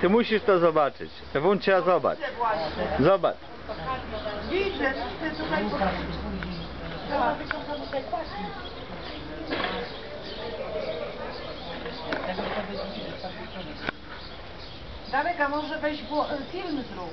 Ty musisz to zobaczyć. Ewuncia, zobacz. Zobacz. Widzę, chcę tutaj. Darek, a może weź film zrób.